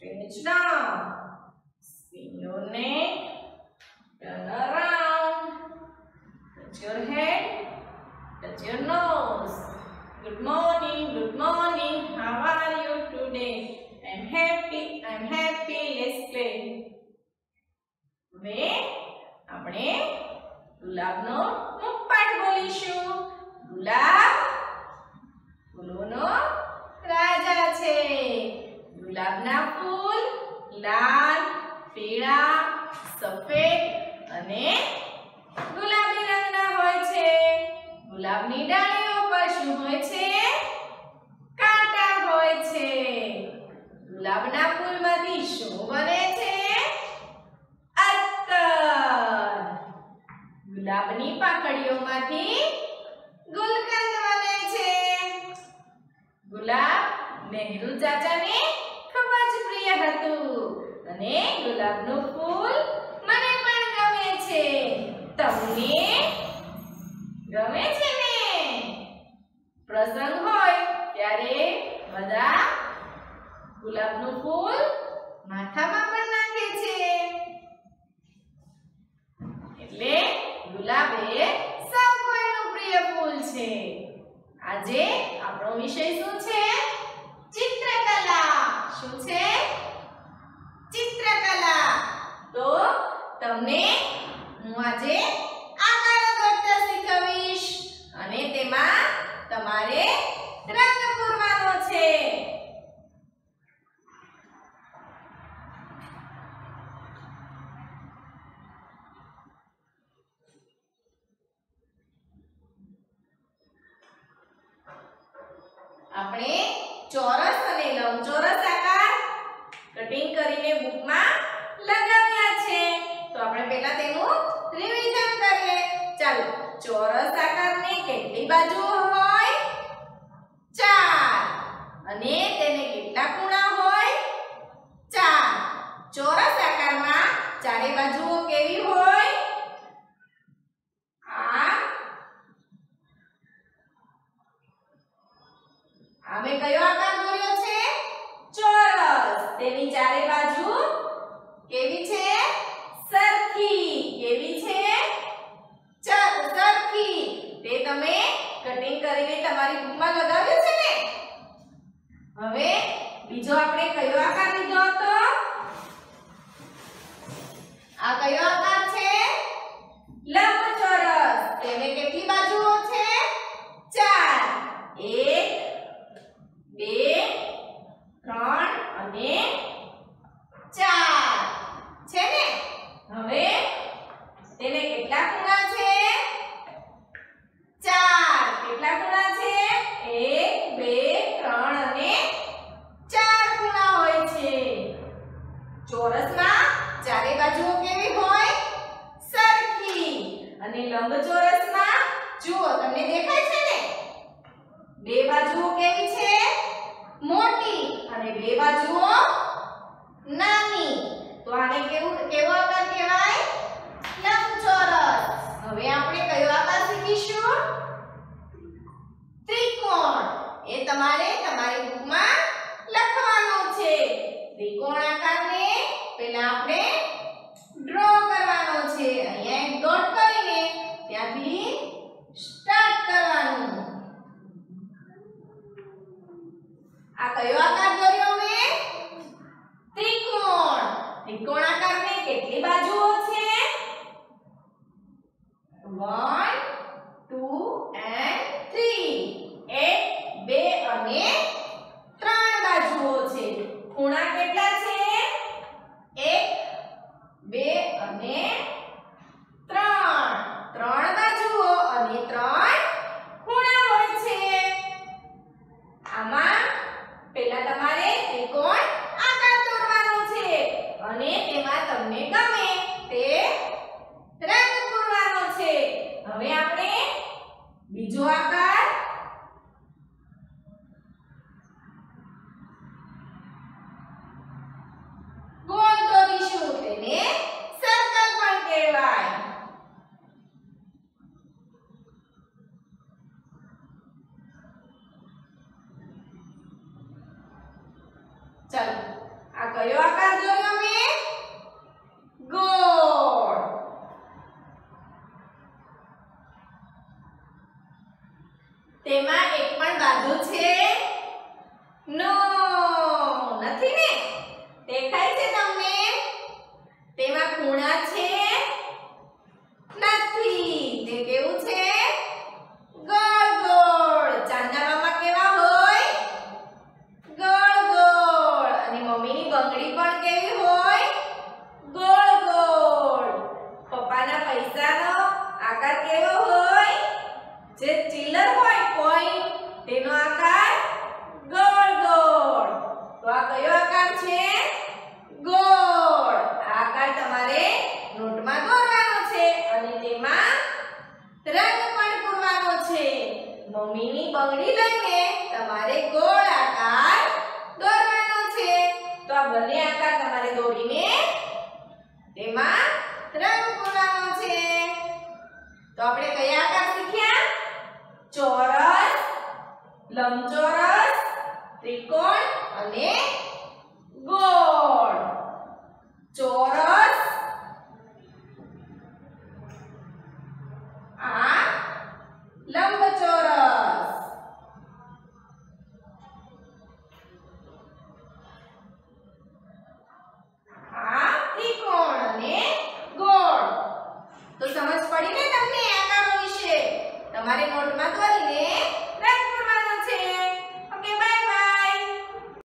stretch down. Spin your neck, turn around. Touch your head, touch your nose. Good morning, good morning. How are you today? I'm happy, I'm happy. Let's play. હવે આપણે ગુલાબનો મુખપાઠ બોલીશું ગુલાબ ગુલાબના ફૂલ, લાલ, પીળા, સફેદ અને ગુલાબી રંગના હોય છે. ગુલાબની ડાળીઓ પર શું હોય છે? કાંટા હોય છે. ગુલાબના ફૂલમાંથી શું બને છે? અત્તર ગુલાબની પાંખડીઓમાંથી ગુલકંદ બને છે ગુલાબ નહેરુ ચાચાને ખૂબ જ પ્રિય હતું અને ગુલાબનું ફૂલ મને પણ ગમે છે. તમને ગમે છે ને? પ્રસંગ હોય ત્યારે બધા ગુલાબનું ફૂલ માથામાં પણ નાખે છે. એટલે ગુલાબ એ સૌ કોઈનું પ્રિય ફૂલ છે. આજે આપણો વિષય શું છે ચિત્રકલા શું છે ચિત્રકલા તો તમને હું આજે આકારો દોરતા શીખવીશ. અને તેમાં તમારે રંગ પૂરવાનો છે. આપણે ચોરસ અને લંબચોરસ આકાર કટિંગ કરીને બુકમાં લગાવ્યા છે તો આપણે પહેલા તેનું રિવિઝન કરીએ ચાલો ચોરસ આકારની કેટલી બાજુઓ હોય ચાર અને તેને કેટલા ખૂણા હોય ચાર ચોરસ આકારમાં ચારે બાજુઓ કેવી હોય આ અમે કયો આકાર દોર્યો છે ચોરસ તેની ચારે બાજુ કેવી છે સરખી કેવી છે ચ- સરખી તે તમે કટિંગ કરીને તમારી બુકમાં લગાવ્યું છે ને હવે બીજો આપણે કયો આકાર લીધો હતો આ કયો આકાર છે લંબચોરસ તેને કેટલી બાજુઓ છે ચાર એક બે ત્રણ અને ચાર છે ને હવે તેને કેટલા ખૂણા છે ચાર કેટલા ખૂણા છે એક બે ત્રણ અને ચાર ખૂણા હોય છે ચોરસમાં ચારે બાજુઓ કેવી હોય સરખી અને લંબચોરસમાં જુઓ તમને દેખાય છે ને બે બાજુઓ કેવી છે? મોટી. અને બે બાજુઓ નાની. તો આને કેવું, કેવો આકાર કહેવાય? લંબચોરસ. હવે આપણે કયો આકાર શીખીશું? ત્રિકોણ. એ તમારે તમારી બુકમાં લખવાનો છે. ત્રિકોણ આકારને પહેલા આપણે ડ્રો કરવાનો છે. અહીંયા એક ડોટ કરીને ત્યાંથી સ્ટાર્ટ કરવાનું આ કયો આકાર દોર્યો મે ત્રિકોણ. ત્રિકોણ આકારને કેટલી બાજુઓ છે? 1 2 and 3 એક, બે અને ત્રણ બાજુઓ છે. ખૂણા કેટલા છે? એક, બે અને તમને ગમે તે રંગ પૂરવાનો છે. હવે આપણે બીજો આકાર. ગોળ દોરીશું તેને સર્કલ પણ કહેવાય. ચાલો, આ કયો આકાર દોર્યો મેં? રંગ પણ પૂરવાનો છે. મમ્મીની બંગડી લઈને તમારે ગોળ